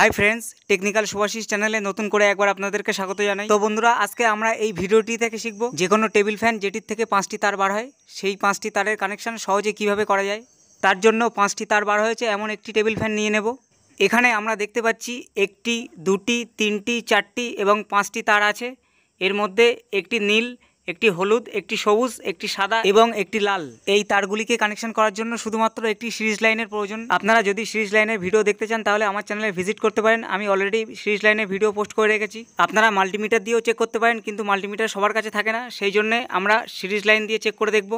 Hi friends technical Subhashis চ্যানেলে নতুন করে একবার আপনাদেরকে স্বাগত জানাই। তো বন্ধুরা, আজকে আমরা এই ভিডিওটি থেকে শিখব যে কোনো টেবিল ফ্যান যেটির থেকে পাঁচটি তার বার হয়, সেই পাঁচটি তারের কানেকশন সহজে কীভাবে করা যায়, তার জন্য পাঁচটি তার বার হয়েছে, এমন একটি টেবিল ফ্যান নিয়ে নেব। এখানে আমরা দেখতে পাচ্ছি একটি, দুটি, তিনটি, চারটি এবং পাঁচটি তার আছে। এর মধ্যে একটি নীল একটি হলুদ, একটি সবুজ, একটি সাদা এবং একটি লাল। এই তারগুলিকে কানেকশন করার জন্য শুধুমাত্র একটি সিরিজ লাইনের প্রয়োজন। আপনারা যদি সিরিজ লাইনের ভিডিও দেখতে চান, তাহলে আমার চ্যানেলে ভিজিট করতে পারেন। আমি অলরেডি সিরিজ লাইনের ভিডিও পোস্ট করে রেখেছি। আপনারা মাল্টিমিটার দিয়েও চেক করতে পারেন, কিন্তু মাল্টিমিটার সবার কাছে থাকে না। সেই জন্যে আমরা সিরিজ লাইন দিয়ে চেক করে দেখব।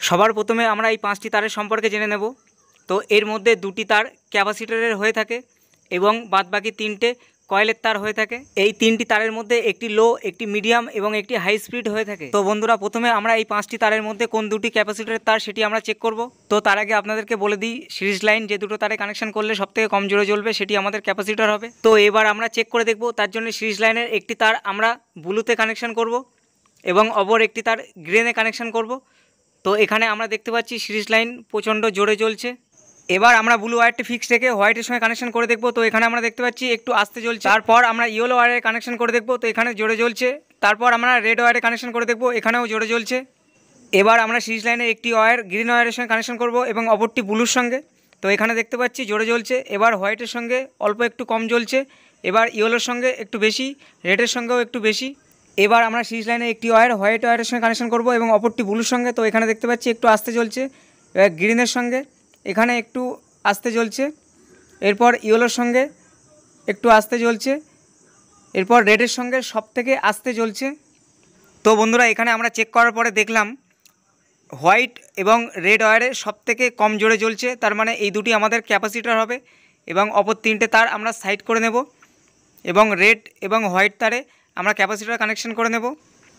সবার প্রথমে আমরা এই পাঁচটি তারের সম্পর্কে জেনে নেব। তো এর মধ্যে দুটি তার ক্যাপাসিটারের হয়ে থাকে এবং বাদবাকি তিনটে কয়েলের তার হয়ে থাকে। এই তিনটি তারের মধ্যে একটি লো, একটি মিডিয়াম এবং একটি হাই স্পিড হয়ে থাকে। তো বন্ধুরা, প্রথমে আমরা এই পাঁচটি তারের মধ্যে কোন দুটি ক্যাপাসিটরের তার সেটি আমরা চেক করব। তো তার আগে আপনাদেরকে বলে দিই, সিরিজ লাইন যে দুটো তারে কানেকশন করলে সব থেকে কম জোরে জ্বলবে সেটি আমাদের ক্যাপাসিটর হবে। তো এবার আমরা চেক করে দেখব, তার জন্য সিরিজ লাইনের একটি তার আমরা ব্লুতে কানেকশন করব এবং অপর একটি তার গ্রেনে কানেকশন করব। তো এখানে আমরা দেখতে পাচ্ছি সিরিজ লাইন প্রচণ্ড জোরে জ্বলছে। এবার আমরা ব্লু ওয়ারটি ফিক্স রেখে হোয়াইটের সঙ্গে কানেকশন করে দেখব। তো এখানে আমরা দেখতে পাচ্ছি, একটু আস্তে জ্বলছে। তারপর আমরা ইয়েলো ওয়ারে কানেকশন করে দেখব। তো এখানে জোরে জ্বলছে। তারপর আমরা রেড ওয়ারে কানেকশন করে দেখব। এখানেও জোরে জ্বলছে। এবার আমরা সিরিজ লাইনে একটি ওয়ার গ্রিন ওয়ারের সঙ্গে কানেকশন করব এবং অপরটি ব্লুর সঙ্গে। তো এখানে দেখতে পাচ্ছি, জোরে জ্বলছে। এবার হোয়াইটের সঙ্গে অল্প একটু কম জ্বলছে। এবার ইয়েলোর সঙ্গে একটু বেশি রেডের সঙ্গেও একটু বেশি। এবার আমরা সিরিজ লাইনে একটি ওয়ার হোয়াইট ওয়ারের সঙ্গে কানেকশন করব এবং অপরটি ব্লুর সঙ্গে। তো এখানে দেখতে পাচ্ছি, একটু আস্তে এবার গ্রিনের সঙ্গে। এখানে একটু আস্তে জ্বলছে, এরপর ইয়েলোর সঙ্গে একটু আস্তে জ্বলছে, এরপর রেডের সঙ্গে সব থেকে আস্তে জ্বলছে। তো বন্ধুরা, এখানে আমরা চেক করার পরে দেখলাম হোয়াইট এবং রেড ওয়ারে সব থেকে কম জোরে জ্বলছে, তার মানে এই দুটি আমাদের ক্যাপাসিটার হবে এবং অপর তিনটে তার আমরা সাইড করে নেব এবং রেড এবং হোয়াইট তারে আমরা ক্যাপাসিটার কানেকশন করে নেব।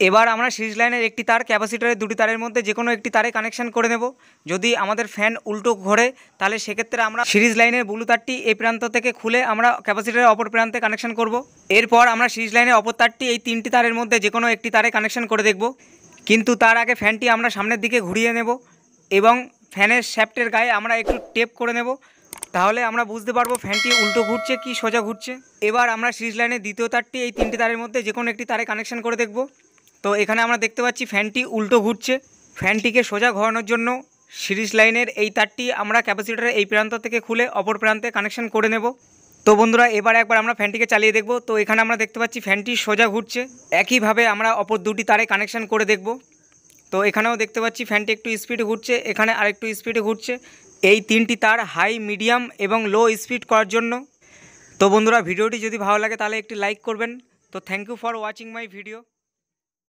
এবার আমরা সিরিজ লাইনের একটি তার, ক্যাপাসিটারের দুটি তারের মধ্যে যে কোনো একটি তারে কানেকশন করে নেব। যদি আমাদের ফ্যান উল্টো ঘোরে, তাহলে সেক্ষেত্রে আমরা সিরিজ লাইনের ব্লু তারটি এই প্রান্ত থেকে খুলে আমরা ক্যাপাসিটারের অপর প্রান্তে কানেকশন করব। এরপর আমরা সিরিজ লাইনের অপর তারটি এই তিনটি তারের মধ্যে যে কোনো একটি তারে কানেকশন করে দেখব। কিন্তু তার আগে ফ্যানটি আমরা সামনের দিকে ঘুরিয়ে নেব এবং ফ্যানের শ্যাফটের গায়ে আমরা একটু টেপ করে নেব। তাহলে আমরা বুঝতে পারব ফ্যানটি উল্টো ঘুরছে কি সোজা ঘুরছে। এবার আমরা সিরিজ লাইনের দ্বিতীয় তারটি এই তিনটি তারের মধ্যে যে কোনো একটি তারে কানেকশন করে দেখব। তো এখানে আমরা দেখতে পাচ্ছি ফ্যানটি উল্টো ঘুরছে। ফ্যানটিকে সোজা ঘোরানোর জন্য সিরিজ লাইনের এই তারটি আমরা ক্যাপাসিটারের এই প্রান্ত থেকে খুলে অপর প্রান্তে কানেকশন করে নেব। তো বন্ধুরা, এবার একবার আমরা ফ্যানটিকে চালিয়ে দেখব। তো এখানে আমরা দেখতে পাচ্ছি ফ্যানটি সোজা ঘুরছে। একইভাবে আমরা অপর দুটি তারে কানেকশন করে দেখব। তো এখানেও দেখতে পাচ্ছি ফ্যানটি একটু স্পিডে ঘুরছে, এখানে আরেকটু স্পিডে ঘুরছে। এই তিনটি তার হাই, মিডিয়াম এবং লো স্পিড করার জন্য। তো বন্ধুরা, ভিডিওটি যদি ভালো লাগে তাহলে একটি লাইক করবেন। তো thank you for watching my video.